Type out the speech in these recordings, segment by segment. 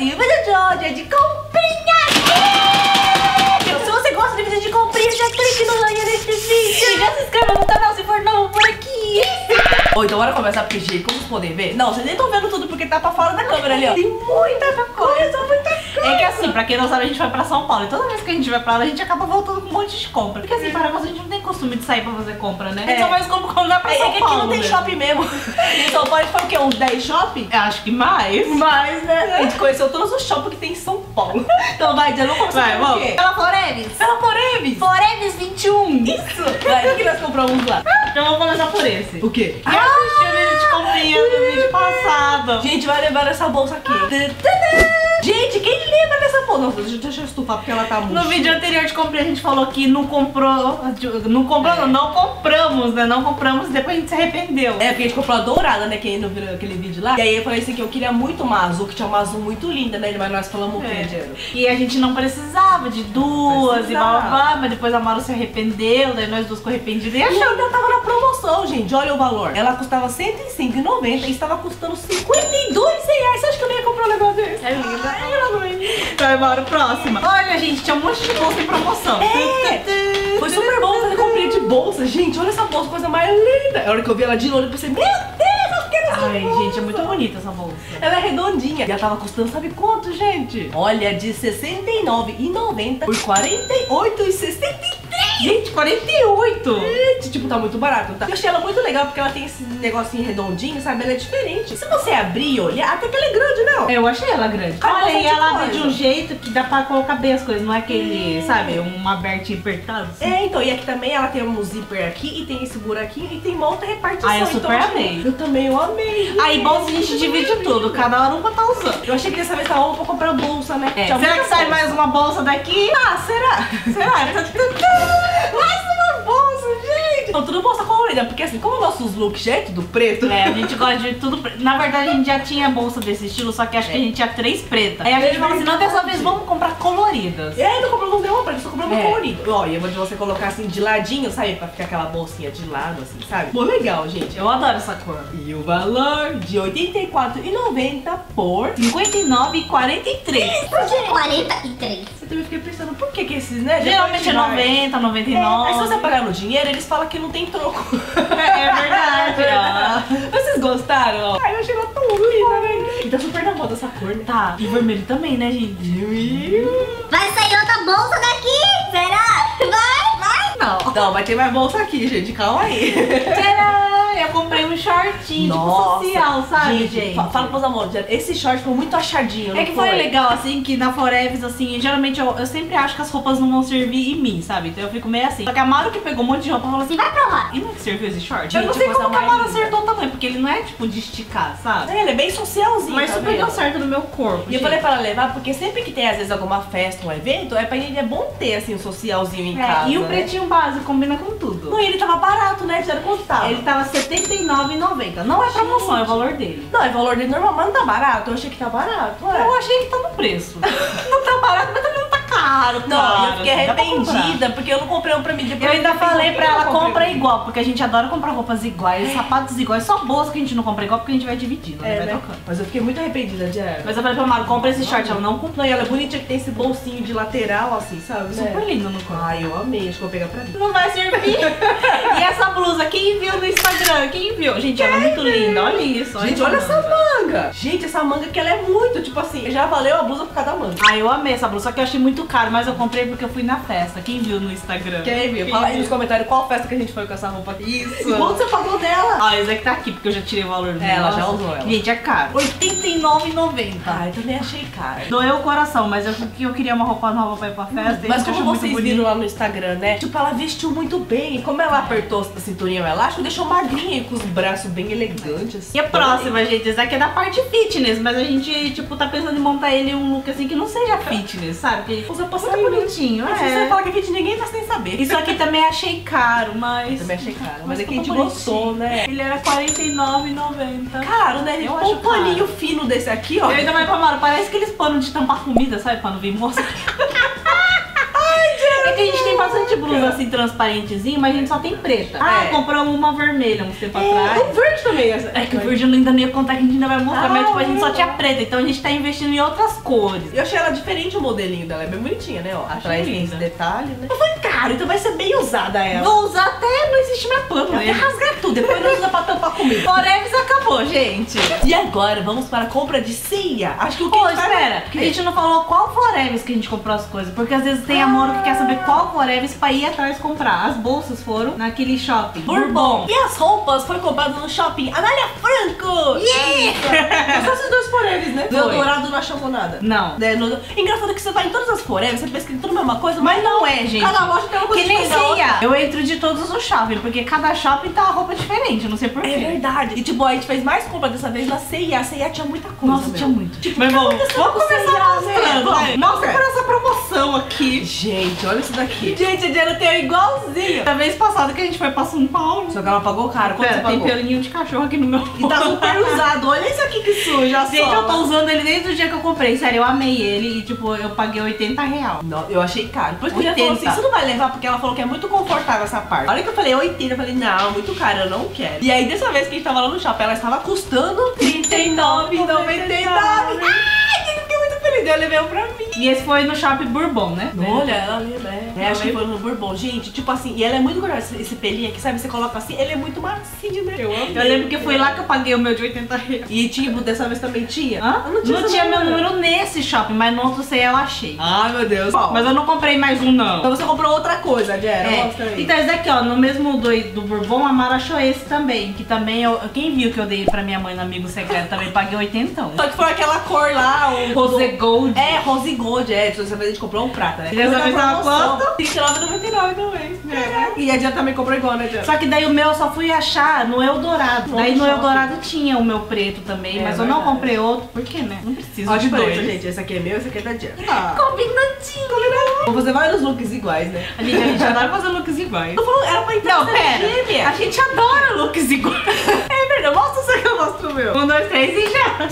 E o vídeo de hoje é de comprinhas! Se você gosta de vídeo de comprinhas, já clique no like nesse vídeo. E já se inscreva no canal se for novo por aqui. Oi, então bora começar porque, gente, como vocês podem ver? Não, vocês nem estão vendo tudo porque tá pra fora da câmera ali, ó. Tem muita coisa, muita coisa. É que assim, pra quem não sabe, a gente vai pra São Paulo. E toda vez que a gente vai pra lá, a gente acaba voltando com um monte de compra. Porque assim, para você, a gente não tem costume de sair pra fazer compra, né? A gente É. só faz compra quando dá pra É, São é que aqui Paulo. não tem shopping mesmo. Em São Paulo foi o quê? Uns 10 shopping? Eu acho que mais. Mais, né? A gente conheceu todos os shopping que tem em São Paulo. Então vai, já não começar Vai, quê? Pela Foreves. Pela Foreves. Foreves 21. Isso. Vai, o que nós compramos lá? Então vamos começar por esse. O quê? E assistir o vídeo de comprinha do vídeo passado. Gente, vai levar essa bolsa aqui. Gente, quem lembra dessa bolsa? Nossa, deixa, eu estufar porque ela tá muito. No vídeo anterior de comprinha a gente falou que não comprou. Não comprou, não, não compramos, né? Não compramos e depois a gente se arrependeu. É, porque a gente comprou a dourada, né? Quem não viu aquele vídeo lá. E aí eu falei assim que eu queria muito uma azul, que tinha uma azul muito linda, né? Mas nós falamos É. Diego? E a gente não precisava de duas Precisava. e blá, mas depois a Maru se arrependeu, daí nós duas ficou arrependidas e E achamos. ainda tava na promoção, gente. Olha o valor. Ela custava R$ 105,90 e estava custando 52 reais. Você acha que eu não ia comprar um negócio desse? É linda. Ai, ela não. Vai, Maru, próxima. Olha, gente, tinha um monte de bolsa em promoção. É. Foi super bom fazer comprinha de bolsa. Gente, olha essa bolsa, coisa mais linda. A hora que eu vi ela de novo, eu pensei, meu Deus, essa Ai, bolsa. gente, é muito bonita essa bolsa. Ela é redondinha. E ela tava custando, sabe quanto, gente? Olha, de R$ 69,90 por R$ 48,63. Gente, 48! Gente, tipo, tá muito barato, tá? Eu achei ela muito legal porque ela tem esse negocinho redondinho, sabe? Ela é diferente. Se você abrir e olhar, até que ela é grande, não. Eu achei ela grande. Ah, Olha, e ela abre de um jeito que dá pra colocar bem as coisas, não é aquele, É. sabe, um abertinho apertado. assim. É, então, e aqui também ela tem um zíper aqui e tem esse buraquinho e tem uma outra repartição. Ah, eu super então, amei. Eu também, eu amei. Aí, bolsa a gente divide tudo, cada hora uma tá usando. Eu achei que dessa vez tava bom pra comprar bolsa, né? É, será que sai bolsa. mais uma bolsa daqui? Ah, será? Será? mais uma bolsa, gente! Então, tudo bolsa colorida, porque assim, como nossos looks já é tudo preto, É, a gente gosta de tudo preto. Na verdade, a gente já tinha bolsa desse estilo, só que acho que a gente tinha três pretas. Aí a gente É falou assim, não, dessa vez vamos comprar coloridas. E aí não comprou não deu uma preta, só comprou uma É. colorido. Ó, e eu vou de você colocar assim de ladinho, sabe? Pra ficar aquela bolsinha de lado, assim, sabe? Pô, legal, gente. Eu adoro essa cor. E o valor de R$ 84,90 por... 59,43. Por que 43? Eu também fiquei pensando, por que que esses, né? Geralmente é depois de 90, É, 99. aí se você pagar no dinheiro, eles falam que não tem troco. É, é verdade, ó. Vocês gostaram, ó? Ai, eu achei ela tão linda, né? E tá super na moda essa cor, né? Tá, e vermelho também, né, gente? Vai sair outra bolsa daqui? Será? Vai? Vai? Não. Não, vai ter mais bolsa aqui, gente. Calma aí. Tcharam! Eu comprei shortinho, tipo social, sabe, gente? fa- Fala pros amores, esse short foi muito achadinho, É que foi legal, assim, que na Forever, assim, geralmente eu, eu sempre acho que as roupas não vão servir em mim, sabe? Então eu fico meio assim. Só que a Maru que pegou um monte de roupa falou assim, vai pra lá. e não é que serviu esse short? Gente, eu não sei como que a Maru acertou o tamanho, porque ele não é tipo de esticar, sabe? É, ele é bem socialzinho, Mas tá super vendo? deu certo no meu corpo. E eu gente. falei pra ela levar, porque sempre que tem, às vezes, alguma festa, um evento, é pra ele é bom ter, assim, um socialzinho em É, casa, e o né? pretinho básico combina com tudo. Não, e ele tava barato, né? Fizeram quanto tava? Ele tava R$79,90. Não é promoção, é o valor dele. Não, é valor dele normal, mas não tá barato. Eu achei que tá barato, ué. Eu achei que tá no preço. não tá barato, mas também não caro. Não, claro, eu fiquei arrependida, porque eu não comprei um pra mim. Depois Eu ainda falei pra ela, compra um? igual, porque a gente adora comprar roupas iguais, sapatos iguais, só bolsa que a gente não compra igual, porque a gente vai dividindo, né? É, vai né? trocando. Mas eu fiquei muito arrependida, Diego. Mas eu falei pra Maru, compra esse short, ela não comprou. E ela é bonitinha que tem esse bolsinho de lateral, assim, sabe? Super né? lindo no corpo. Ai, eu amei. Acho que vou pegar pra mim. Não vai servir. e essa blusa, quem viu no Instagram? Quem viu? Gente, ela é muito linda, olha isso. Gente, olha essa manga. Gente, essa manga que ela é muito, tipo assim, já valeu a blusa por cada manga. Ah, eu amei essa blusa, só que eu achei muito caro, mas eu comprei porque eu fui na festa. Quem viu no Instagram? Quem viu? Fala aí nos comentários qual festa que a gente foi com essa roupa aqui. Isso. E quanto você pagou dela? Ah, esse aqui tá aqui, porque eu já tirei o valor É, ela já usou ela. Gente, é caro. R$89,90. Ai, também achei caro. Doeu o coração, mas eu, eu queria uma roupa nova pra ir pra festa. Mas como vocês bonito. viram lá no Instagram, né? Tipo, ela vestiu muito bem. E como ela apertou a cinturinha o elástico, deixou magrinha e com os braços bem elegantes. E a próxima, gente, essa aqui é da parte fitness, mas a gente, tipo, tá pensando em montar ele um look assim que não seja fitness, sabe? Que Usa pra sair, bonitinho, se você é. fala que é fit, ninguém tá sem saber. Isso aqui também achei caro, mas... Também achei caro. Mas Mas é que a gente gostou, né? Ele era R$49,90. Caro, né? Eu um acho paninho fino desse aqui, ó. Eu ainda mais pra Mara, parece aqueles panos de tampar comida, sabe? Pra não vir moça. É que a gente tem bastante blusa assim transparentezinho, mas a gente só tem preta. Ah, É. compramos uma vermelha uns tempo atrás. o verde também. Essa. É que o verde eu ainda não ia contar que a gente ainda vai mostrar, Ah, mas tipo, a gente só é. tinha preta, então a gente tá investindo em outras cores. Eu achei ela diferente o modelinho dela, é bem bonitinha, né? Ó, Achei atrás tem linda. esse detalhe, né? Mas foi caro, então vai ser bem usada ela. Vou usar até não existe mais pano Até nele. rasgar tudo, depois não usa pra tampar comida. Forever acabou, gente. E agora, vamos para a compra de ceia. Acho que o que Ô, a gente vai- espera, a gente não falou qual Forever que a gente comprou as coisas. Porque às vezes tem amor que quer saber qual Forever pra ir atrás comprar. As bolsas foram naquele shopping. Bourbon. E as roupas foi comprado no shopping Anália Franco. É só esses dois forevers, né? Foi. Dourado não achamos nada. Não. Né, no- Engraçado que você vai em todas as forevers, você pensa que tudo é a mesma coisa, Mas não é, gente. Cada loja tem uma coisa Que nem ceia. Eu entro de todos os shopping, porque cada shopping tá uma roupa diferente. Eu não sei porquê. É verdade. E tipo, a gente fez mais compra dessa vez na ceia. A ceia tinha muita coisa. Nossa, meu. tinha muito. Tipo, Mas vamos, aconteceu vamos com começar ceia, mostrando. né? Mostra por essa promoção aqui. Gente, olha isso daqui. Gente, a Diana tem igualzinho. Da vez passada que a gente foi pra São Paulo. Só que ela pagou caro. Quanto Pera, você tem pelinho de cachorro aqui no meu E tá super usado. Olha isso aqui que suja. Gente, só. eu tô usando ele desde o dia que eu comprei. Sério, eu amei ele e, tipo, eu paguei 80 real. Não, eu achei caro. Por isso que falou 80. assim, você não vai levar porque ela falou que é muito confortável essa parte. A hora que eu falei 80, eu falei, não, muito caro, eu não quero. E aí, dessa vez que a gente tava lá no shopping, ela estava custando R$39,99. Ai, eu fiquei muito feliz. Eu levei um pra mim. E esse foi no Shopping Bourbon, né? Olha, ela lembra, é. É, acho que foi no Bourbon. Gente, tipo assim, e ela é muito gostosa. Esse, esse pelinho aqui, sabe? Você coloca assim, ele é muito macio, né? Eu amo. Eu lembro que foi lá que eu paguei o meu de 80 reais. E tipo, dessa vez também tinha? Hã? Eu Não tinha, esse meu número nesse shopping, mas no outro sei eu achei. Ai, meu Deus. Mas eu não comprei mais um, não. Então você comprou outra coisa, Jera. É. Mostra aí. Então esse daqui, ó, no mesmo do, do Bourbon, a Mara achou esse também. Que também, eu, quem viu que eu dei pra minha mãe no Amigo Secreto, também paguei 80. Só que foi aquela cor lá, o Rosé Gold. É, Rose Gold, é. Dessa vez a gente comprou um prata, né? E dessa vez tava quanto? R$39,99 também. É. E a Dia também comprou igual, né, Dia? Só que daí o meu eu só fui achar no Eldorado. Daí no. Eldorado tinha o meu preto também, É mas eu não verdade. comprei outro. Por quê, né? Não preciso Ó, de diferença, dois. gente. Esse aqui é meu, esse aqui é da Dia. Ah. Combinadinho. Vou fazer vários looks iguais, né? A gente, a gente adora fazer looks iguais. Eu falando, era pra entrar Não, pera. gêmea. A gente adora looks iguais. É verdade, mostra isso aqui, eu mostro o meu. Um, dois, três e já.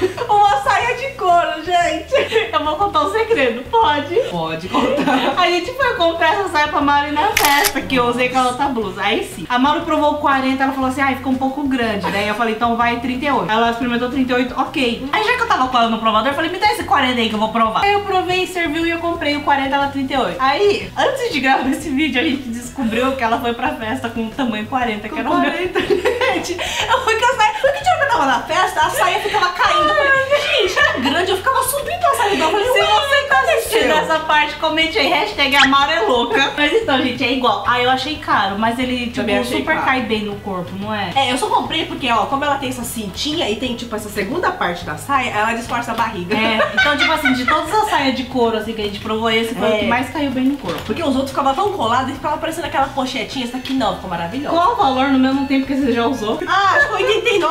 Uma saia de couro, gente. Eu vou contar um segredo, pode? Pode contar. A gente foi comprar essa saia pra Mari na festa, que eu usei com a outra blusa. Aí sim. A Maru provou 40, ela falou assim, ai, ficou um pouco grande. Daí eu falei, então vai 38. Ela experimentou 38, ok. Aí já que eu tava com ela no provador, eu falei, me dá esse 40 aí que eu vou provar. Aí eu provei, serviu e eu comprei o 40, ela 38. Aí, antes de gravar esse vídeo, a gente descobriu que ela foi pra festa com o tamanho 40, que era o meu. 40, gente. Eu fui com a saia. Porque dia que eu tava na festa, a saia ficava caindo. Eu falei, gente, era grande, eu ficava subindo a saia. Eu falei, Se você tá assistindo aconteceu? essa parte, comente aí, hashtag Amaro é louca. Mas então, gente, é igual. Ah, eu achei caro, mas ele, tipo, super caro. cai bem no corpo, não é? É, eu só comprei porque, ó, como ela tem essa cintinha e tem, tipo, essa segunda parte da saia, ela disfarça a barriga. É, então, tipo assim, de todas as saias de couro assim, que a gente provou, esse foi É. o que mais caiu bem no corpo. Porque os outros ficavam tão colados e ficava parecendo aquela pochetinha. Essa aqui não, ficou maravilhosa. Qual o valor no mesmo tempo que você já usou? Ah, acho que foi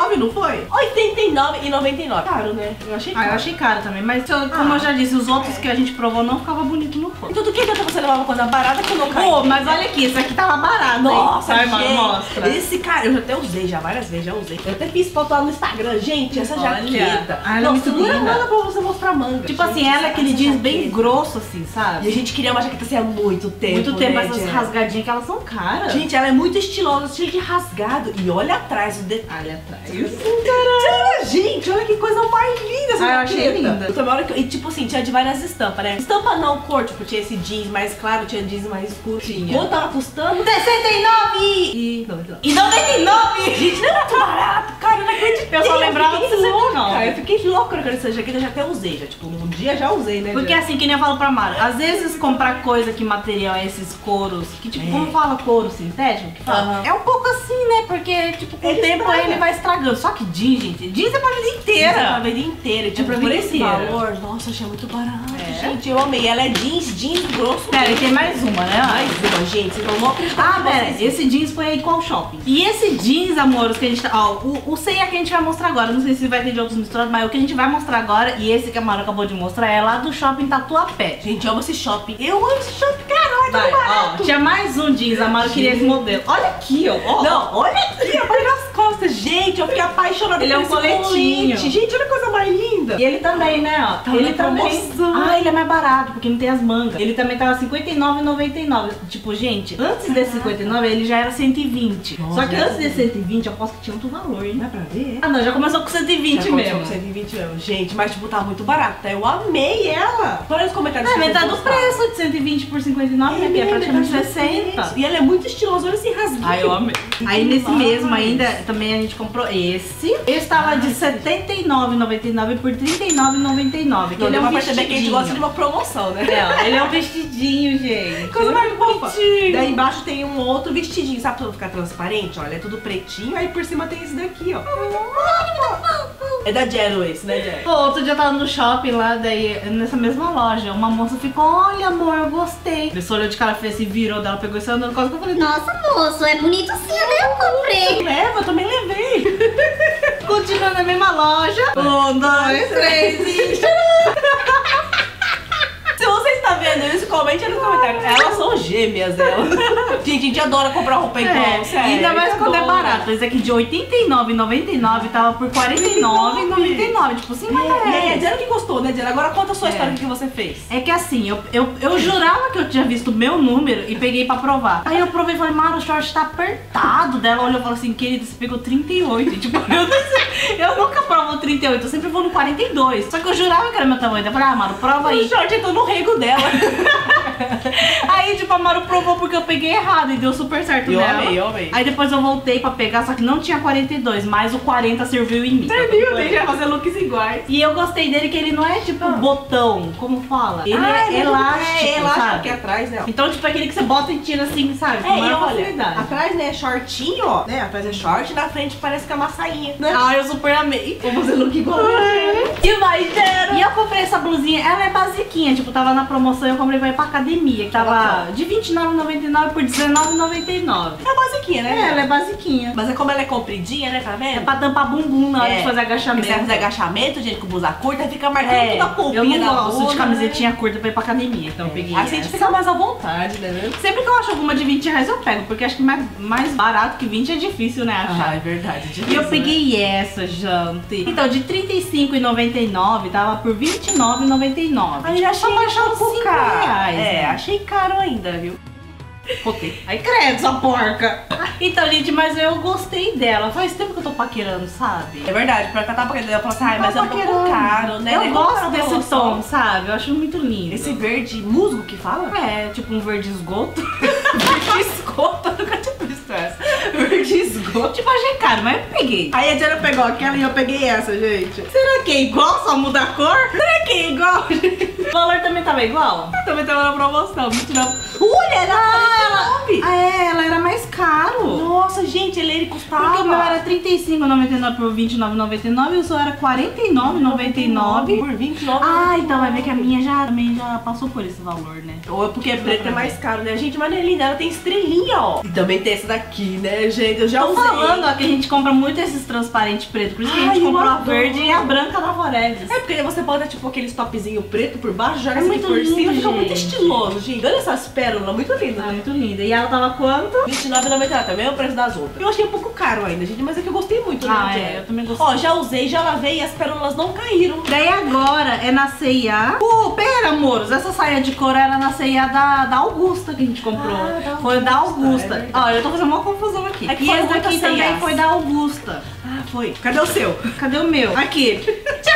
89, não foi? 89 e 99. Caro, né? Eu achei Ah, caro. eu achei caro também, mas eu- como Ah, eu já disse, os outros que a gente provou não ficava bonito no corpo. Então do que adianta você levar uma coisa barata que não cai? Pô, mas olha aqui, esse aqui tava barato, hein? Nossa, Vai, gente. mostra. Esse cara, eu já até usei já várias vezes, já usei. Eu até fiz foto lá no Instagram. Gente, essa Olha. jaqueta. Ah, ela é não é linda. nada pra você mostrar a manga. Tipo assim, Gente, ela é aquele jeans bem grosso, assim, E sabe? a gente queria uma jaqueta assim há muito tempo. Muito tempo, né, essas rasgadinhas que elas são caras. Gente, ela é muito estilosa, cheia de rasgado. E olha atrás o detalhe. olha atrás. Caramba, gente, olha que coisa mais linda essa Ah, eu achei linda. Eu hora que- E tipo assim, tinha de várias estampas, né? Estampa não cor, tipo, tinha esse jeans mais claro, tinha jeans mais escuro. Tinha. Quanto tava custando? 69! E... Não, não. E 99! Gente, não muito barato, cara, eu não acredito. Eu só lembrava fiquei do 69. louca, Eu fiquei louca com essa jaqueta, já até usei, já. Tipo, um dia já usei, né? Porque já. assim, que nem eu falo pra Mara, às vezes comprar coisa que material é esses couros, que tipo, É. como fala couro sintético, que fala, Aham. é um pouco assim, né? Porque, tipo, com o tempo estraga. ele vai estragando. Só que jeans, gente, jeans é pra vida inteira. a vida inteira. Tipo, pra por esse valor, nossa, achei muito barato. É? Gente, eu amei. Ela é jeans, jeans grosso. Pera, e tem mais uma, né? Mais uma, gente. Vocês vão acreditar Ah, pera, esse jeans foi aí qual shopping? E esse jeans, amores, que a gente tá. Ó, o, o ceia que a gente vai mostrar agora. Não sei se vai ter de outros misturados, mas o que a gente vai mostrar agora, e esse que a Mara acabou de mostrar, é lá do shopping Tatuapé. Gente, eu amo esse shopping. Eu amo esse shopping, caralho. Vai, tão ó, barato. tinha mais um jeans, a Mara queria esse modelo. Olha aqui, ó. ó. Não, olha aqui, olha as cores. costas. Gente, eu fiquei apaixonada Ele é por um esse coletinho. colete. Gente, olha que coisa mais linda. E ele também, né, ó. Tá ele também. promoção. Ah, ele é mais barato, porque não tem as mangas. Ele também tava R$59,99. Tipo, gente, antes desse 59 ele já era 120. Nossa, Só que antes é. desse 120, eu aposto que tinha outro valor, hein? Dá pra ver? Ah, não, já começou com 120 Já mesmo. com 120 mesmo. Gente, mas tipo, tá muito barata. Eu amei ela. Olha os comentários É, que metade do preço de 120 por 59, né? Que é praticamente metade do 60. preço. E ela é muito estilosa, olha esse rasguinho. Ai, eu amei. Aí nesse mesmo ainda, também a gente comprou esse. Esse tava de R$ 79,99 por R$ 39,99. Que Não ele deu é pra um perceber que a gente gosta de uma promoção, né? É, ó, ele é um vestidinho, gente. Coisa Ele é mais fofa. Daí embaixo tem um outro vestidinho, sabe pra não ficar transparente? Olha, é tudo pretinho, aí por cima tem esse daqui, ó. É da Jero esse, né, Jero? Pô, outro dia eu tava no shopping lá, daí nessa mesma loja, uma moça ficou, olha amor, eu gostei. Ele olhou de cara feia, se virou dela, pegou e saiu andando quase que eu falei, Nossa, moço, é bonito sim, né? Eu comprei. Leva, eu também levei. continua na mesma loja. Um, dois, três e... Se você está vendo isso, comente aí nos comentários. Elas são gêmeas, elas. Gente, a gente adora comprar roupa igual, É, sério. ainda mais quando é adora. barato. Esse aqui de R$ 89,99 tava por R$ 49,99. Tipo, 50 E aí, a reais. Jero que gostou, né, Jero? Agora conta a sua É. história, o que você fez. É que assim, eu, eu, eu jurava que eu tinha visto o meu número e peguei pra provar. Aí eu provei e falei, Mara, o short tá apertado. Dela olhou e falou assim, querida, você pegou 38. E, tipo, eu, não sei, eu nunca provo 38, eu sempre vou no 42. Só que eu jurava que era meu tamanho. Eu falei, ah, Mara, prova O aí. short entrou no rego dela. Aí, tipo, a Maru provou porque eu peguei errado e deu super certo Eu nela. amei, eu amei. Aí depois eu voltei pra pegar, só que não tinha 42, mas o 40 serviu em mim. Serviu, né? Já fazer looks iguais. E eu gostei dele que ele não é tipo botão, como fala. Ele Ah, é elástico, É, elástico sabe? aqui atrás, né? Então, tipo, é aquele que você bota e tira assim, sabe? É, e olha, atrás, né, é shortinho, ó. Né, atrás é short, na frente parece que é uma sainha, né? Ah, eu super amei. Vou fazer look igual. E vai, Jero! E eu comprei essa blusinha, ela é basiquinha, tipo, tava na promoção e eu comprei pra ir pra academia, que tava de R$29,99 por R$19,99. É basiquinha, né? É, ela é basiquinha. Mas é como ela é compridinha, né, tá É vendo? pra tampar bumbum na hora É. de fazer agachamento. Se você fazer agachamento, gente, com blusa curta, fica marcando É, toda a eu polpinha não da gosto bunda, de camisetinha curta pra ir pra academia, então eu peguei Né? Assim a gente essa. fica mais à vontade, né? Sempre que eu acho alguma de 20 reais eu pego, porque acho que mais, mais barato que 20 é difícil, né, achar. Ah, é verdade. E eu difícil, né? peguei essa, jante. Então, de R$35,99 tava por R$29,99. Aí já achei Só baixou um pouco caro. reais, É, né? achei caro ainda, viu? Botei. Aí credo, essa porca. Então, gente, mas eu gostei dela. Faz tempo que eu tô paquerando, sabe? É verdade, pra catar pra eu falo assim, ai, mas é um pouco paquerando. caro, né? Eu Daí gosto desse promoção. tom, sabe? Eu acho muito lindo. Esse verde musgo que fala? É, tipo um verde esgoto. Verde esgoto, eu nunca tinha visto essa. Verde esgoto. tipo, achei caro, mas eu peguei. Aí a Diana pegou aquela e eu peguei essa, gente. Será que é igual, só muda a cor? Será que é igual? O valor também tava igual? Também tava na promoção, 29. Olha, era Ah, 49. Ah, é, ela era mais caro. Nossa, gente, ele, custava. Porque o meu era R$35,99 por R$29,99 e o seu era R$49,99. Por 29. Ah, então vai ver que a minha já, também já passou por esse valor, né? Ou é porque é preto é mais caro, né? Gente, mas é linda, ela tem estrelinha, ó. E também tem essa daqui, né, gente? Eu já Tô usei. falando, ó, que a gente compra muito esses transparentes pretos. Por isso que a Ai, gente eu comprou a verde e a branca da Forever. É porque você bota tipo aqueles topzinho preto por baixo, joga É assim muito por cima, lindo, fica muito estiloso, gente. Olha essas pérolas, muito lindas, Ah, né? muito linda. E ela tava quanto? R$29,99, também é o preço das outras. Eu achei um pouco caro ainda, gente, mas é que eu gostei muito, né? Ah, Jen? é, eu também gostei. Ó, já usei, já lavei e as pérolas não caíram. Daí agora é na C&A. Uh, pera, amoros, essa saia de couro era na C&A da, da Augusta que a gente comprou. Ah, da foi da Augusta, é. Ó, eu tô fazendo uma confusão aqui. É e daqui muitas também foi da Augusta. Ah, foi. Cadê o seu? Cadê o meu? Aqui. Até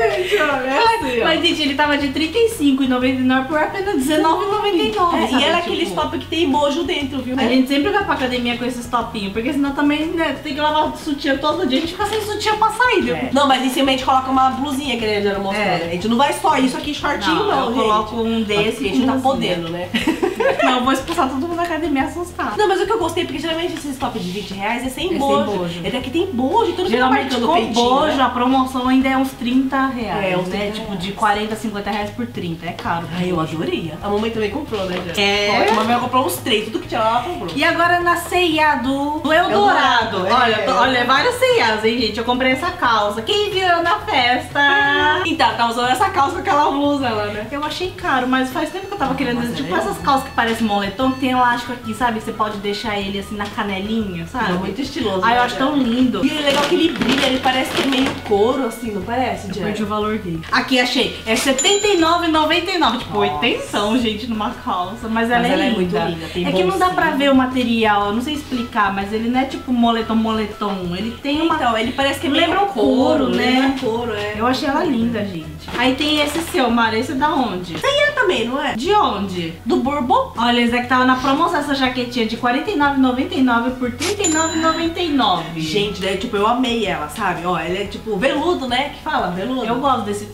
Olha, é assim, ó. Mas, gente, ele tava de R$35,99 por apenas R$19,99. É, e ela é aqueles Tipo, top que tem mojo dentro, viu? A gente sempre vai pra academia com esses topinhos, porque senão também, né, tem que lavar sutiã todo dia, a gente fica sem sutiã pra sair, viu? É. Não, mas em cima a gente coloca uma blusinha que Diana mostrou, É. né? A gente não vai só isso aqui shortinho, Não, não, eu gente. coloco um desse a gente não tá podendo, né? Não, eu vou expulsar todo mundo da academia assustado. Não, mas o que eu gostei, porque geralmente esses top de 20 reais é sem É sem bojo. bojo. É daqui tem bojo, então não fica Geralmente com peitinho, bojo, né? a promoção ainda é uns 30 reais. reais, É, uns né? 30 Tipo, reais. de 40, 50 reais por 30. É caro. Ai, eu adoraria. A mamãe também comprou, né, Jé? É. A mamãe comprou uns três, tudo que tinha lá, ela comprou. E agora na C&A do, do Eldorado. Eldorado, Olha, é. tô- olha, várias C&As, hein, gente? Eu comprei essa calça. Quem viu na festa? Então, tá usando essa calça com aquela blusa lá, né? Eu achei caro, mas faz tempo que eu tava querendo. mas Tipo, é essas calças que parecem moletom, que tem elástico aqui, sabe? Você pode deixar ele assim na canelinha, sabe? É muito estiloso. Ai, eu né, acho tão lindo. E é legal que ele brilha, ele parece que é meio couro, assim, não parece, Jé? Perdi o valor dele. Aqui, achei. É R$79,99. Tipo. 80 gente, numa calça. Mas ela, Mas é, ela é linda. muito linda, é que não dá bolsinha. pra ver o material, eu não sei explicar, mas ele não é tipo moletom, moletom. Ele tem uma. Então, ele parece que é Lembra um couro, né? Lembra couro, é. Eu achei ela linda, gente. Aí tem esse seu, Mara. Esse é da onde? Tem também, não é? De onde? Do Bourbon. Olha, esse aqui tava na promoção, essa jaquetinha de R$49,99 por R$39,99. Gente, daí, tipo, eu amei ela, sabe? Ó, ela é tipo veludo, né? Que fala, veludo. Eu gosto desse.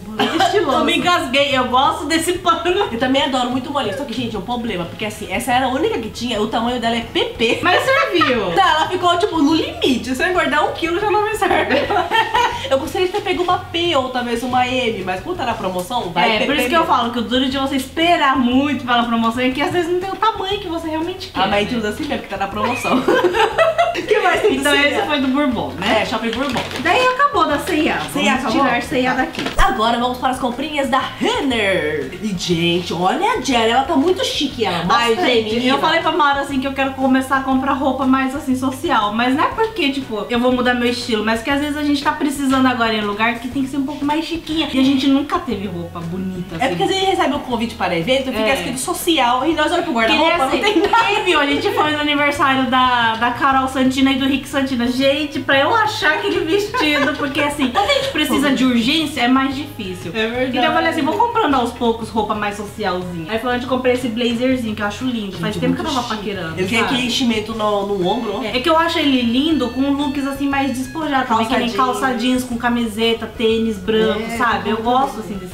Estiloso. Eu me engasguei, eu gosto desse pano. Eu também adoro muito molinho. Só que, gente, é um problema. Porque assim, essa era a única que tinha. O tamanho dela é PP. Mas serviu. Tá, ela ficou, tipo, no limite. Se eu engordar um quilo, já não me serve. eu gostaria de ter pego uma P ou talvez uma M, mas como tá na promoção, vai é, PP por isso que eu falo que o duro de você esperar muito pela promoção é que às vezes não tem o tamanho que você realmente quer. Ah, mas a gente né? usa assim mesmo, porque tá na promoção. que mais tem Então esse foi do Bourbon, né? É, Shopping Bourbon. Daí acabou da C&A. Vamos acabou? tirar C&A daqui. Agora vamos para as comprinhas da Renner. E, gente, olha a Jelly, ela tá muito chique, ela. Ai, gente, eu falei pra Mara assim que eu quero começar a comprar roupa mais assim social. Mas não é porque, tipo, eu vou mudar meu estilo, mas que às vezes a gente tá precisando agora em lugar que tem que ser um pouco mais chiquinha. E a gente nunca teve roupa bonita. É assim. porque às vezes a gente recebe um convite para evento, fica É. escrito social, e nós olhamos pro guarda-roupa, assim, não tem nada. quem viu? A gente foi no aniversário da, da Carol Santina e do Rick Santina. Gente, pra eu achar aquele vestido, porque assim, quando a gente precisa de urgência, é mais difícil. É verdade. Então eu falei assim, vou comprando aos poucos roupa mais socialzinha. Aí falando, eu comprei esse blazerzinho que eu acho lindo. Faz Gente, tempo que eu tava chique. paquerando. Ele tem sabe? aquele enchimento no, no ombro, ó. É, é que eu acho ele lindo com looks assim mais despojados, também, que nem Calça jeans. com camiseta, tênis branco, É, sabe? Eu gosto assim desse.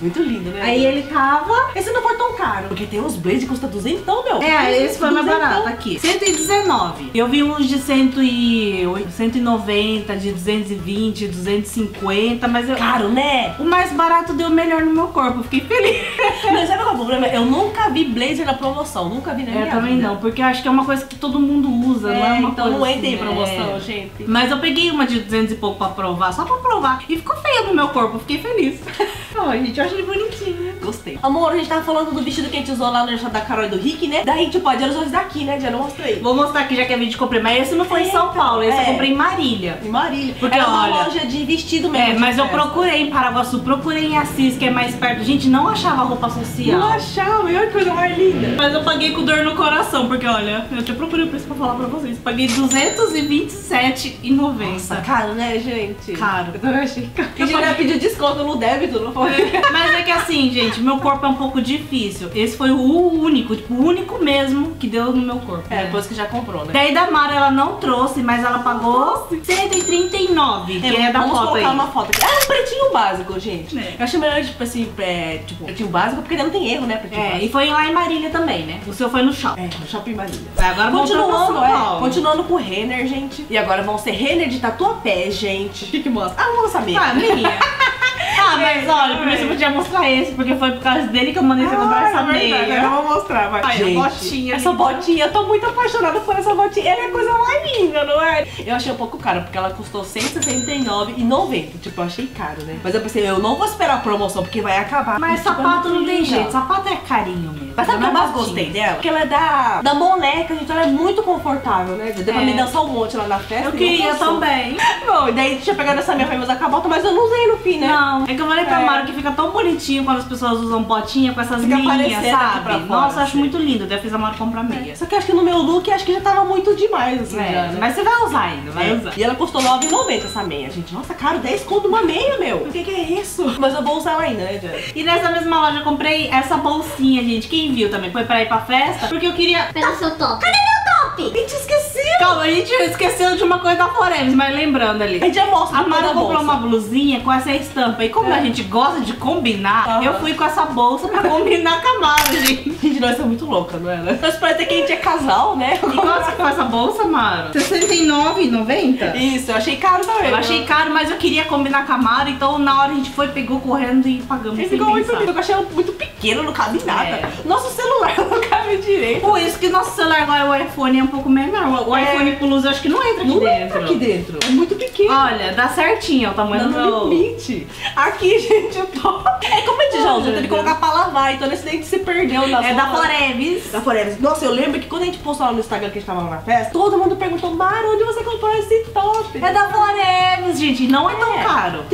Muito lindo, né? Aí ele tava Esse não foi tão caro. Porque tem uns blazers que custam 200, então, meu. É, esse foi mais barato aqui. 119. Eu vi uns de 108, 190, de 220, 250, mas eu. Caro, né? O mais barato deu melhor no meu corpo, fiquei feliz. Mas sabe qual é o problema? Eu nunca vi blazer na promoção. Nunca vi na minha Eu também vida. não, porque eu acho que é uma coisa que todo mundo usa, não é uma então coisa não entra assim, em promoção, é. gente. Mas eu peguei uma de 200 e pouco pra provar, só pra provar. E ficou feia no meu corpo, fiquei feliz. Ai, gente, eu achei bonitinho. Gostei. Amor, a gente tava falando do vestido que a gente usou lá no aniversário da Carol e do Rick, né? Daí a gente pode usar esse daqui, né, Diana? Mostra aí. Vou mostrar aqui já que é vídeo que comprei, mas esse não foi em São Paulo, esse É. eu comprei em Marília. Em Marília. Porque, Era uma olha, loja de vestido mesmo. É, mas eu festa. procurei em Paraguaçu, procurei em Assis, que é mais perto. Gente, não achava roupa social. Não achava, olha que coisa mais linda. Mas eu paguei com dor no coração, porque olha, eu até procurei o preço pra falar pra vocês. Paguei R$227,90. Nossa, caro, né, gente? Caro. Eu também achei caro. E a gente pediu desconto no débito, não foi? Mas é que assim, gente, meu corpo é um pouco difícil. Esse foi o único, tipo, o único mesmo que deu no meu corpo. É, depois que já comprou, né? Daí da Mara ela não trouxe, mas ela pagou 139, que é, da vamos foto colocar aí. uma foto aqui. Ah, um pretinho básico, gente. É. Eu achei melhor, tipo assim, é, tipo, pretinho básico, porque não tem erro, né? Pretinho É, básico. e foi lá em Marília também, né? O seu foi no shopping. É, no Shopping Marília. Agora voltando pra Continuando, é. Continuando com o Renner, gente. E agora vão ser Renner de tatuapé, gente. O que que mostra? Ah, não vou saber. Ah, minha. Ah, mas olha, por isso eu mostrar esse, porque foi por causa dele que eu mandei você comprar essa meia. eu vou mostrar, vai. Ai, Gente, botinha Essa linda. botinha, eu tô muito apaixonada por essa botinha. Ela é a coisa mais linda, não é? Eu achei um pouco caro, porque ela custou R$ 169,90. Tipo, eu achei caro, né? Mas eu pensei, eu não vou esperar a promoção, porque vai acabar. Mas tipo, sapato é muito não tem jeito, sapato é carinho mesmo. Mas sabe o que eu é mais gostei dela? Porque ela é da, da moleca, gente. Ela é muito confortável, né? Deu pra É. me dançar um monte lá na festa. Eu queria também. Bom, e daí tinha pegado essa minha pra me usar com a bota, mas eu não usei no fim, né? Não, é que eu falei pra É. Mara que fica tão bonitinho quando as pessoas usam botinha com essas Fica meias, sabe? fora, Nossa, eu acho assim. muito lindo. Daí eu fiz a Mara comprar meia. Só que eu acho que no meu look, acho que já tava muito demais, assim, É, já, né? mas você vai usar ainda, vai É. usar. E ela custou R$ 9,90 essa meia, gente. Nossa, caro, 10 conto uma meia, meu. O que, que é isso? Mas eu vou usar ela ainda, né, Jana? E nessa mesma loja eu comprei essa bolsinha, gente. Quem viu também foi pra ir pra festa, porque eu queria. Pelo seu top. Cadê meu A gente esqueceu! Calma, a gente esqueceu de uma coisa da Forever, mas lembrando ali. A gente já mostra A Mara comprou uma blusinha com essa estampa. E como É. a gente gosta de combinar, Aham. eu fui com essa bolsa pra combinar com a Mara, gente. Gente, nós somos muito loucas, não é? né? Nós parece que a gente é casal, né? E quanto você ficou essa bolsa, Mara? R$69,90? Isso, eu achei caro também. Eu achei caro, mas eu queria combinar com a Mara, então na hora a gente foi, pegou correndo e pagamos ficou muito lindo, eu achei ela muito pequeno, não cabe nada. É. Nosso celular não cabe direito. Por isso que nosso celular agora, o iPhone é um pouco menor. O É. iPhone Plus acho que não entra aqui Não dentro. entra aqui dentro. É muito pequeno. Olha, dá certinho ó, o tamanho Não do meu... limite. Aqui, gente, eu tô. É como a gente já meu teve que colocar pra lavar, então esse dente se perdeu na É da Forevis. Da Forever. Nossa, eu lembro que quando a gente postou lá no Instagram que a gente tava lá na festa, todo mundo perguntou, Mara, onde você comprou esse top? É da Forevis, gente. Não é tão É. caro.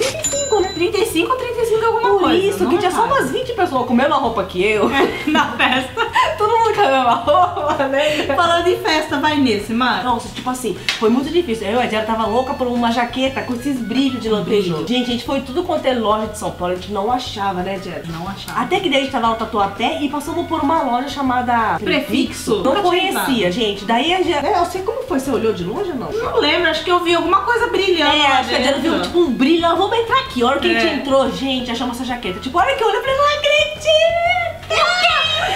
35, né? 35 ou 35 alguma Por coisa. isso que é tinha só umas 20 pessoas com a mesma roupa que eu. na festa. todo mundo com a mesma roupa, né? Falando em festa, vai nesse, Mara. Nossa, tipo assim, foi muito difícil. Eu e a Diana tava louca por uma jaqueta com esses brilhos de lampejo. Gente, a gente foi tudo quanto é loja de São Paulo, a gente não achava, né, Diana? Não achava. Até que daí a gente tava no Tatuapé e passamos por uma loja chamada Prefixo. Não conhecia, gente. Daí a Diana. É, eu sei como foi. Você olhou de longe ou não? Não lembro, acho que eu vi alguma coisa brilhando É, acho que a Diana viu tipo um brilho. Ela, vamos entrar aqui. A hora que a É. gente entrou, gente, achamos essa jaqueta. Tipo, a hora que eu olhei, eu falei, não acredito!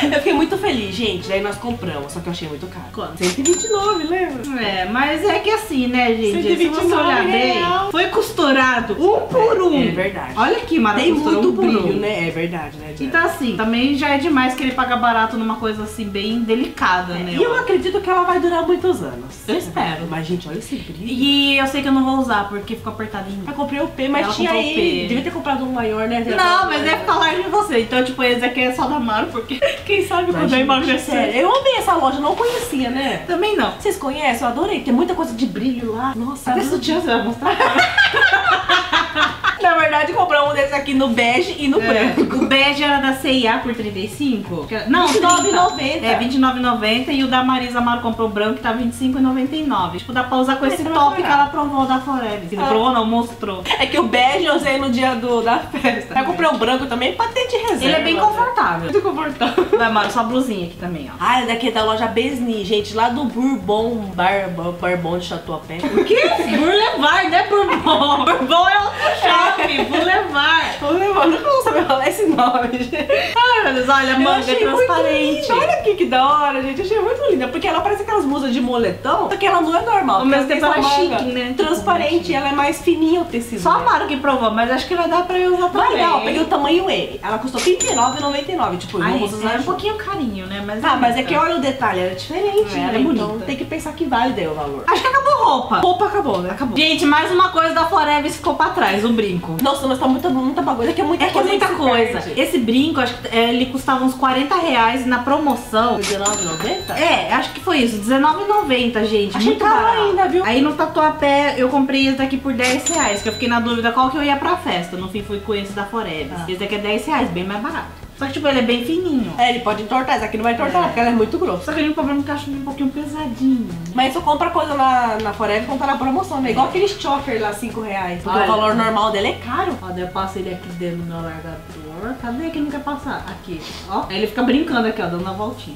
Eu fiquei muito feliz, gente. Daí nós compramos, só que eu achei muito caro. Quanto? 129, lembra? É, mas é que assim, né, gente? Se você 129 olhar bem, foi costurado um por um. É verdade. Olha aqui, Mara, Tem muito um brilho, um. né? É verdade, né, Diana? Então assim, também já é demais querer pagar barato numa coisa assim bem delicada, né? E eu acredito que ela vai durar muitos anos. Eu espero. Mas, gente, olha esse brilho. E eu sei que eu não vou usar porque ficou apertado em mim. Eu comprei o P, mas Ela tinha aí. Devia ter comprado um maior, né? Não, mas deve ficar largo em você. Então, tipo, esse aqui é só da Mara, porque quem sabe quando eu emagrecer. sério, eu amei essa loja, não conhecia, né? Também não. Vocês conhecem? Eu adorei. Tem muita coisa de brilho lá. Nossa, Até sutiã você vai mostrar? Na verdade, compramos um desses aqui no bege e no É. branco. O bege era da CIA por 35? Não, 29,90. 30. É, 29,90 e o da Marisa Amaro comprou branco que tá 25,99. Tipo, dá pra usar com esse top que ela provou da Forever. Ah. provou não, mostrou. É que o bege eu usei no dia do, da festa. Eu comprei o branco também pra ter de reserva. Ele é bem confortável. Muito confortável. Vai, Mara, sua blusinha aqui também, ó. Ah, esse daqui é da loja Besni, gente, lá do Bourbon, Bar, Barbon de Chatuapé. O quê? Boulevard, né, Bourbon? Bourbon é outro shopping, Boulevard. Eu não vou saber falar esse nome, gente. Ai, meu Deus, olha, manga é transparente. Olha aqui que da hora, gente. Eu achei muito linda. Porque ela parece aquelas musas de moletom, só que ela não é normal. Ao porque mesmo ela tem tempo ela é chique, né? Transparente, ela é mais fininha o tecido. Só a? Mara que provou, mas acho que vai dar pra eu usar também. Vai dar, eu peguei o tamanho M. Ela custou R$39,99. Tipo, eu Ai, não vou é usar um pouquinho carinho, né? Mas Ah, mas é bonita. que olha o detalhe, ela é diferente, É, ela é Então bonita. tem que pensar que vale daí o valor. Acho que acabou roupa. Roupa acabou, né? Acabou. Gente, mais uma coisa da Forever ficou pra trás, o brinco. Nossa, mas tá muita, muita bagulho. É que é muita É é coisa. muita que se coisa. perde. Esse brinco, acho que é, ele custava uns 40 reais na promoção. R$19,90? É, acho que foi isso, R$19,90, gente. Achei muito caro barato. ainda, viu? Aí no Tatuapé eu comprei esse daqui por 10 reais, que eu fiquei na dúvida qual que eu ia pra festa. No fim fui com esse da Forever. Ah. Esse daqui é 10 reais, bem mais barato. Só que tipo, ele é bem fininho. É, ele pode entortar. Esse aqui não vai entortar, É. porque ela é muito grossa. Só que ele problema é que eu acho um pouquinho pesadinho. Mas só compra coisa na, na Forever quando tá na promoção, né? Igual aquele choker lá, 5 reais. Porque Olha. o valor normal dele é caro. Ó, daí eu passo ele aqui dentro do meu largador. Cadê que não quer passar? Aqui, ó. Aí ele fica brincando aqui, ó, dando uma voltinha.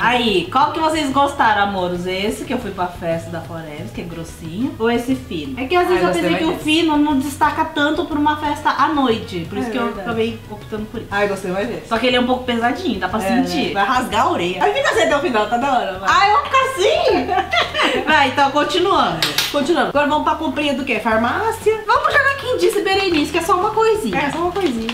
Aí, qual que vocês gostaram, amoros? Esse que eu fui pra festa da Forever, que é grossinho, ou esse fino? É que às vezes Ah, eu pensei que o fino não destaca tanto pra uma festa à noite. Por isso É que eu verdade. acabei optando por isso. Ai, gostei mais desse. Só que ele é um pouco pesadinho, dá pra sentir. Vai rasgar a orelha. Aí fica assim até o final, tá da hora. Vai. Ai, eu vou ficar assim! Vai, então, continuando. Continuando. Agora vamos pra comprinha do quê? Farmácia. Vamos jogar quem disse Berenice, que é só uma coisinha. É, só uma coisinha.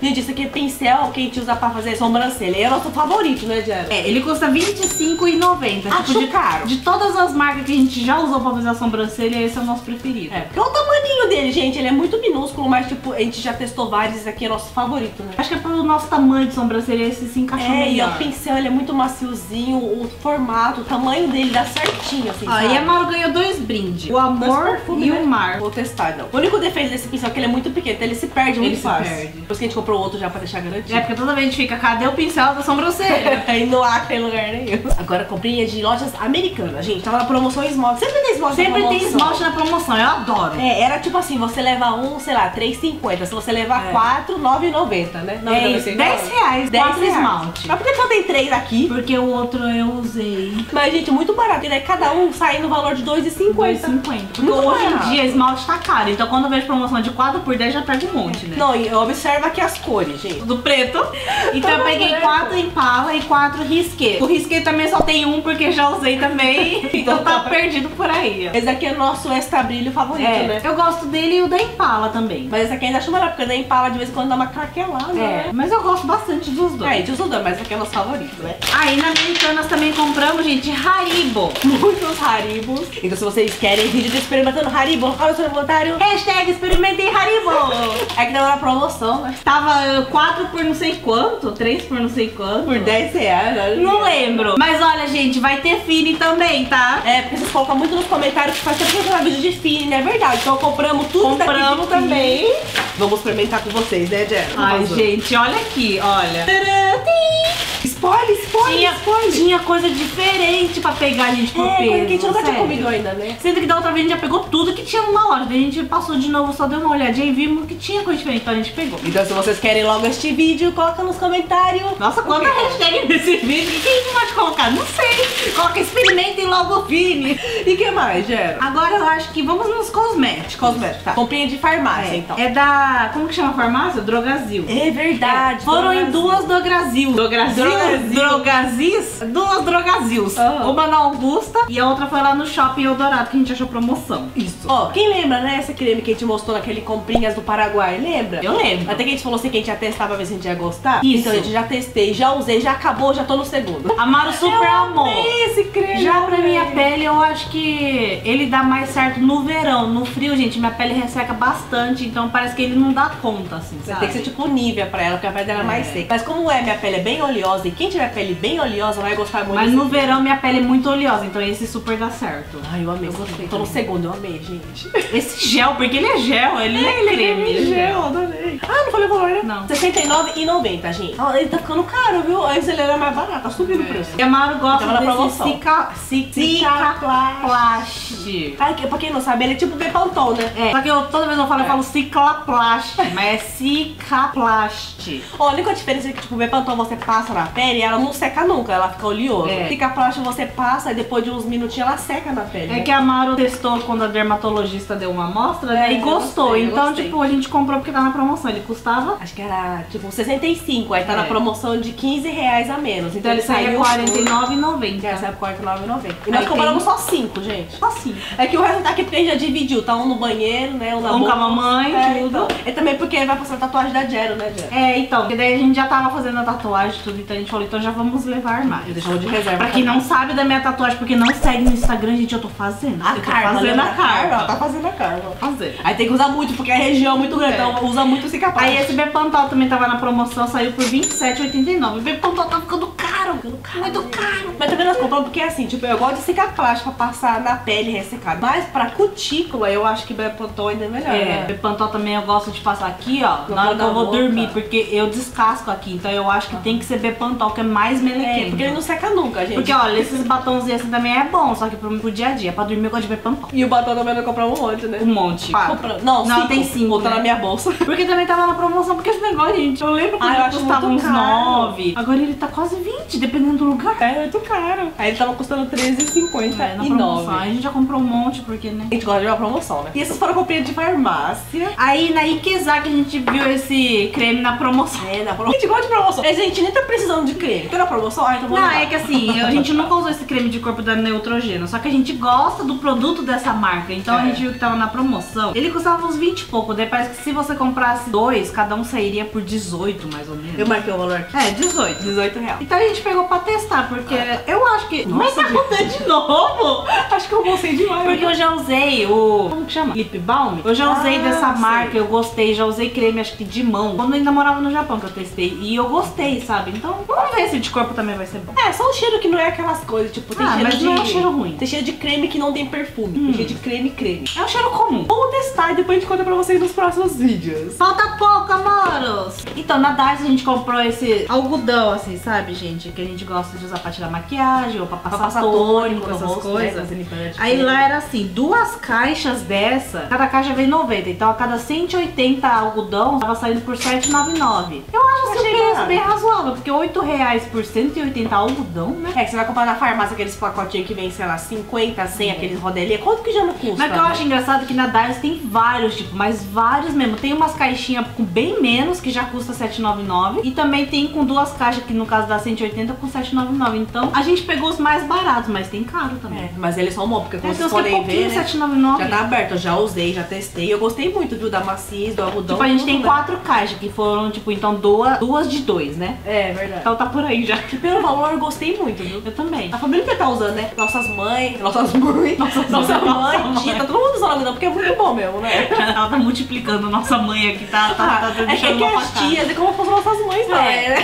Gente, isso aqui é pincel que a gente usa pra fazer sobrancelha. É o nosso favorito, né, Diana? É, ele custa R$25,90. Acho Tipo, de, caro. de todas as marcas que a gente já usou pra fazer a sobrancelha, esse é o nosso preferido. É, porque o tamaninho dele, gente, ele é muito minúsculo, mas tipo, a gente já testou vários, esse aqui é nosso favorito, né? Acho que é pelo nosso tamanho de sobrancelha, esse se encaixou É, e melhor. o pincel ele é muito maciozinho, o formato, o tamanho dele dá certinho, assim, Ó, sabe? e a Maru ganhou dois brindes. O amor perfumes, e né? o mar. Vou testar, não. O único defeito desse pincel é que ele é muito pequeno, então ele se perde muito Ele se fácil. perde. Depois que a gente comprou outro já pra deixar garantido. É, porque toda vez a gente fica, cadê o pincel da sobrancelha? Aí não acha em lugar nenhum. Agora comprinha de lojas americanas, gente. Tava na promoção esmalte. Sempre tem esmalte na Sempre tem promoção. esmalte na promoção, eu adoro. É, era tipo tipo assim, você leva um, sei lá, 3,50. Se você levar É. quatro, 9,90, né? Não, É isso, não, 10 reais, 10 quatro reais. esmalte. Mas por que só tem três aqui? Porque o outro eu usei. Mas, gente, muito barato. E daí cada um sai no valor de 2,50. 2,50. Porque Muito hoje barato. em dia esmalte tá caro. Então quando eu vejo promoção de 4 por 10 já pega um monte, né? Não, e observa aqui as cores, gente. Do preto. Então eu Tá peguei branco. quatro Impala e quatro Risqué. O Risqué também só tem um porque já usei também. Então tá perdido por aí. Esse aqui é o nosso estabrilho favorito, É, né? eu gosto dele e o da Impala também. Mas esse aqui ainda acho melhor, porque o da Impala de vez em quando dá uma craquelada, É, né? mas eu gosto bastante dos É, dois. gente usa os dois, mas aqui é o nosso favorito, né? Aí na Americanas também compramos, gente, Haribo. Muitos Haribos. Então se vocês querem vídeo de experimentando Haribo, olha o seu comentário. Hashtag experimentei Haribo. É que tava na promoção, né? Tava 4 por não sei quanto, 3 por não sei quanto. Por 10 reais, né? Não lembro. Mas olha, gente, vai ter Fini também, tá? É, porque vocês colocam muito nos comentários que faz tempo que eu vídeo de Fini, é verdade. Então compramos tudo Compramos também. Fini. Vamos experimentar com vocês, né, Jen? Ai, gente, olha aqui, olha. Tim. Spoiler, spoiler, Tinha, spoiler. tinha coisa diferente pra pegar, gente, por É, peso. que a gente nunca tinha comido ainda, né? Sendo que da outra vez a gente já pegou tudo que tinha numa loja. Daí a gente passou de novo, só deu uma olhadinha e vimos que tinha coisa diferente, então a gente pegou. Então se vocês querem logo este vídeo, coloca nos comentários. Nossa, quanta Ok. hashtag nesse vídeo? O que a gente pode colocar? Não sei. Coloca experimentem logo Fini. E que mais, Gero? Agora eu acho que vamos nos cosméticos. Cosméticos, tá. Comprinha de farmácia, É, então. é da. Como que chama a farmácia? Drogazil. É verdade. Foram em Drogazil. duas Drogazil. Drogazil? Drogazil. Drogazis? Duas Drogazils. Ah. Uma na Augusta e a outra foi lá no Shopping Eldorado que a gente achou promoção. Isso. Ó, quem lembra, né, essa creme que a gente mostrou naquele comprinhas do Paraguai, lembra? Eu lembro. Até que a gente falou assim que a gente ia testar pra ver se a gente ia gostar. Isso. Então a gente já testei, já usei, já acabou, já tô no segundo. Amaro Super Eu Amor. esse creme. Já pra minha pele, eu acho que ele dá mais certo no verão. No frio, gente, minha pele resseca bastante, então parece que ele não dá conta, assim, Você sabe? tem que ser tipo Nivea pra ela, porque a pele dela é mais É. seca. Mas como é, minha pele é bem oleosa, e quem tiver pele bem oleosa vai gostar muito Mas no creme. verão minha pele é muito oleosa, então esse super dá certo. Ai, eu amei. Eu gostei Tô no segundo, eu amei, gente. Esse gel, porque ele é gel, ele é creme. ele é gel. adorei. Ah, não falei o valor, né? Não. R$69,90, gente. Ah, ele tá ficando caro, viu? Antes ele era mais barato, tá subindo o preço. E a Maru gosta na desse promoção. cica, cica, cicaplast. Ai, que- pra quem não sabe, ele é tipo Bepantol, né? É, só que eu, toda vez que eu falo, eu É. falo ciclaplast, mas é cicaplast. Ó, A única diferença é que, tipo, o Bepantol você passa na pele e ela não seca nunca, ela fica oleosa. É. Cicaplast você passa e depois de uns minutinhos ela seca na pele. É que a Maru testou quando a dermatologista deu uma amostra, É, né? E gostou. gostei, então, gostei. tipo, a gente comprou porque tá na promoção. Ele custava. Acho que era, tipo, 65, aí tá É. na promoção de 15 reais a menos. Então ele saía saiu R$ por- 49,90. É, saiu por 49,90. E Aí nós compramos tem- só 5, gente. Só assim. É que o resto tá aqui porque a gente já dividiu, tá um no banheiro, né? Um na Um com boca. a mamãe, é, tudo. Então. E também porque vai passar a tatuagem da Jero, né, Jero? É, então, porque daí a gente já tava fazendo a tatuagem e tudo, então a gente falou, então já vamos levar mais. Eu deixava de reserva. Pra quem não sabe da minha tatuagem, porque não segue no Instagram, gente, eu tô fazendo. A eu carva, fazendo a carva. Ela tá fazendo a carva. Fazer. Aí tem que usar muito, porque a região é muito grande, É. então usa muito esse capaz. Aí esse Bepantol também tava na promoção, saiu por R$27,89. O Bepantol tá ficando caro, muito caro. Mas também nós compramos porque assim, tipo, eu gosto de cicaplast pra passar na pele ressecada. Mas pra cutícula, eu acho que Bepantol ainda é melhor, É, né? Bepantol também eu gosto de passar aqui, ó, No na hora que eu vou boca. dormir, porque eu descasco aqui, então eu acho que tem que ser Bepantol, que é mais É, melequento. porque ele não seca nunca, gente. Porque, olha, esses batonzinhos assim também é bom, só que pro, pro dia a dia, pra dormir eu gosto de Bepantol. E o batom também nós compramos um monte, né? Um monte. Compra- Não, Não, cinco. tem cinco, Botou né? na minha bolsa. Porque também tava na promoção, porque esse negócio, gente, eu lembro quando Ah, eu custava uns caro. 9. Agora ele tá quase 20, dependendo do lugar. É muito caro. Aí ele tava custando R$13,50 É, na promoção. 9. A gente já comprou um monte, porque, né? A gente gosta de uma promoção, né? E esses foram comprinhas de farmácia. Aí na Ikezak a gente viu esse creme na promoção. É, na promoção. A gente gosta de promoção. Mas a gente nem tá precisando de creme. Tem na promoção? Ah, então vou Não, levar. é que assim, a gente nunca usou esse creme de corpo da Neutrogena, só que a gente gosta do produto dessa marca. Então a É. gente viu que tava na promoção. Ele custava uns 20 e pouco, daí parece que se você comprasse dois, cada um sairia por 18, mais ou menos. Eu marquei o valor aqui. É, 18. 18 reais. Então a gente pegou pra testar, porque eu acho que. Mas Nossa, tá contando de novo? Acho que eu gostei demais. Porque eu já usei o. Como que chama? Lip Balm? Eu já usei Ah, dessa sei. marca, eu gostei. Já usei creme, acho que de mão. Quando eu ainda morava no Japão que eu testei. E eu gostei, sabe? Então vamos ver se de corpo também vai ser bom. É, só o cheiro que não é aquelas coisas, tipo, tem Ah, cheiro mas de... não é um cheiro ruim. Tem cheiro de creme que não tem perfume. Hum. Tem cheiro de creme creme. É um cheiro comum. Vamos testar e depois a gente conta pra vocês nos próximos vídeos. Falta pouco, amoros! Então, na Darcy a gente comprou esse algodão, assim, sabe, gente? Que a gente gosta de usar pra tirar maquiagem ou pra passar, Pra passar tônico, essas rosto, né, coisas. limpante. Aí lá era assim, duas caixas dessa, cada caixa vem 90, então a cada 180 algodão tava saindo por 7,99. Eu acho assim Achei um preço bem razoável, porque 8 reais por 180 algodão, né? É que você vai comprar na farmácia aqueles pacotinhos que vem, sei lá, 50, 100, aqueles rodelinha. Quanto que já não custa? Mas o que eu né? acho engraçado é que na Dars tem vários, tipo, mas vários mesmo. Tem umas caixinhas com bem menos, que já custa 7,99. E também tem com duas caixas, que no caso da 180, com 7,99. Então a gente pegou os mais baratos, mas tem caro também. É, mas eles são bons, porque como É, vocês é podem ver, né? 7,99. Já tá aberto, eu já usei, já testei. Eu gostei muito, viu, da maciz, do algodão. Tipo, a gente tem né? quatro caixas, que foram, tipo, então duas, duas de dois, né? É, verdade. Então tá por aí já. Pelo valor, eu gostei muito, viu? Eu também. A família que tá usando, né? Nossas mães, nossas mães, nossas nossa mãe, mãe, tia, tá todo mundo usando algodão, porque é muito bom mesmo, né? Ela tá multiplicando nossa mãe aqui, tá, tá, tá é que, é que uma as tias, é como fossem nossas mães também, É. né?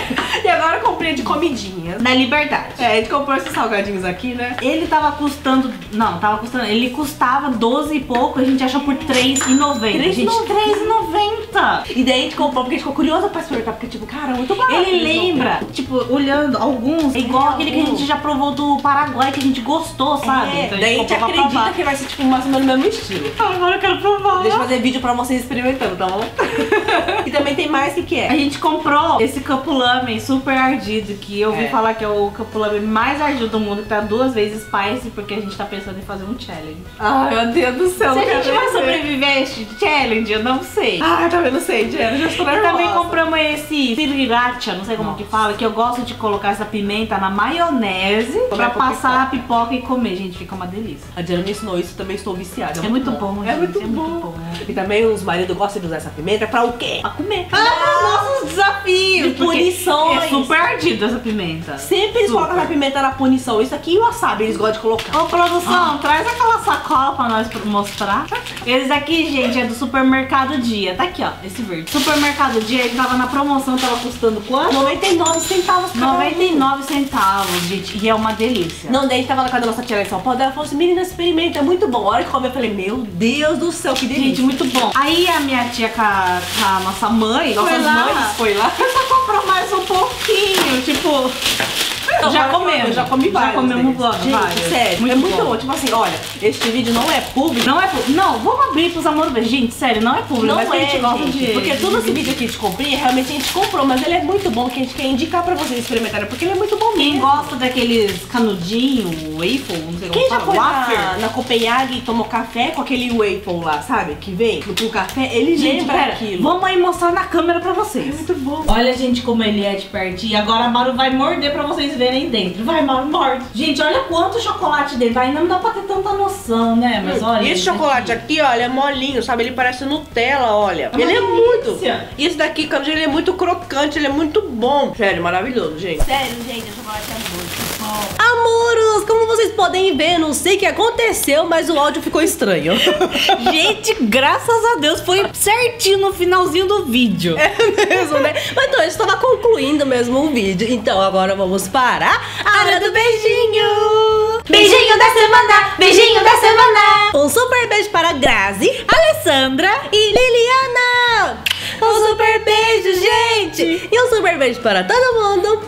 E agora eu comprei de Da liberdade. É, a gente comprou esses salgadinhos aqui, né? Ele tava custando. Não, tava custando. Ele custava 12 e pouco, a gente achou por R$3,90. 3,90. Gente, R$3,90. E daí a gente comprou, porque a gente ficou curiosa pra experimentar, porque tipo, cara, muito barato. Ele lembra, tipo, olhando alguns, é igual É, aquele que a gente já provou do Paraguai, que a gente gostou, sabe? É, Então daí a gente comprou pra acredita provar. que vai ser tipo mais ou menos o mesmo estilo. Agora eu quero provar. Deixa eu fazer vídeo pra vocês experimentando, tá bom? e também tem mais, o que que A é? gente comprou esse capulame super ardido, que eu ouvi É. falar que é o capulame mais ardido do mundo, que tá duas vezes spicy, porque a gente tá pensando em fazer um challenge. Ai, meu Deus do céu. Se a gente vai sobreviver a este challenge, eu não sei. Ai, também não sei, Diana, já estou nervosa. também compramos esse sriracha, não sei como Nossa. que fala, que eu gosto de colocar essa pimenta na maionese pra com passar a pipoca e comer, gente, fica uma delícia. A Diana me ensinou isso, também estou viciada. É muito bom, É gente, muito é bom. muito bom. E também os maridos gostam de usar essa pimenta pra o quê? Pra comer. Ah, nossos desafios! De punições. É super ardido essa pimenta. Sempre eles Super. colocam a pimenta na punição. Isso aqui e o wasabi eles gostam de colocar. Ô, produção, traz aquela sacola pra nós pra mostrar. Esse daqui, gente, é do Supermercado Dia. Tá aqui, ó, esse verde. Supermercado Dia, ele tava na promoção, tava custando quanto? 99 centavos cada um. 99 centavos, gente. E é uma delícia. Não, daí tava na casa da nossa tia lá em São Paulo, ela falou assim, menina, experimenta, é muito bom. A hora que come, eu falei, meu Deus do céu, que delícia. Gente, muito bom. Aí a minha tia com a, com a nossa mãe, Nossas foi lá, mães foi lá. só comprou mais um pouquinho, tipo... Thank you. Já Agora comemos. Já comi vários. Já comemos deles. Gente, vários. sério, Muito é muito bom. bom. Tipo assim, olha, este vídeo não é público. Não é público. Não, vamos abrir pros amores ver. Gente, sério, não é público. Não mas é, a gente gosta de... porque todo esse vídeo aqui de comprinha, realmente a gente comprou, mas ele é muito bom, que a gente quer indicar pra vocês experimentarem, porque ele é muito bom Quem mesmo. gosta daqueles canudinhos, waffle, não sei como Quem já fala, foi na, na Copenhague e tomou café com aquele waffle lá, sabe? Que vem com o café, ele Gente, lembra pera, aquilo. vamos aí mostrar na câmera pra vocês. É muito bom. Olha, gente, como ele é de pertinho. Agora a Maru vai morder pra vocês verem dentro. Vai, Maru, morde. Gente, olha quanto chocolate dentro. Ainda não dá pra ter tanta noção, né? Mas olha. E esse isso chocolate aqui, olha, é molinho, sabe? Ele parece Nutella, olha. uma ele é muito. esse daqui, canudinho, ele é muito crocante, ele é muito bom. Sério, maravilhoso, gente. Sério, gente, o chocolate é bom. Amoros, como vocês podem ver, não sei o que aconteceu, mas o áudio ficou estranho. Gente, graças a Deus foi certinho no finalzinho do vídeo. É mesmo, né? Mas então, eu estava concluindo mesmo o vídeo. Então agora vamos para a hora do beijinho. Beijinho da semana, beijinho da semana. Um super beijo para Grazi Alessandra e Liliana. Um super beijo, gente. E um super beijo para todo mundo.